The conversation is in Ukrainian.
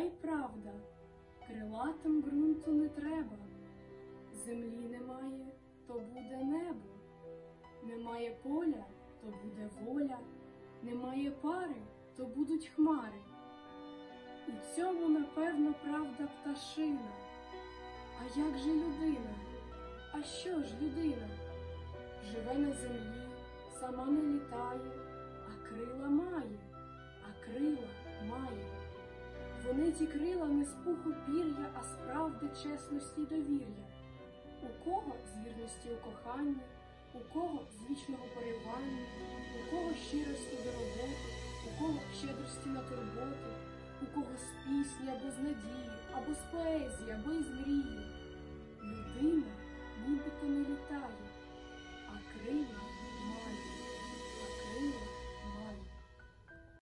й правда, крилатим ґрунту не треба. Землі немає, то буде небо. Немає поля, то буде воля, немає пари, то будуть хмари. У цьому, напевно, правда пташина. А як же людина? А що ж людина? Живе на землі, сама не літає, а крила має, Вони ті крила не з пуху пір'я, а справди чесності й довір'я. У кого з вірності у коханні, у кого з вічного поривання, у кого щирості до роботи, у кого щедрості на турботи, у кого з пісні або з надії, або з поезії, або із мрії.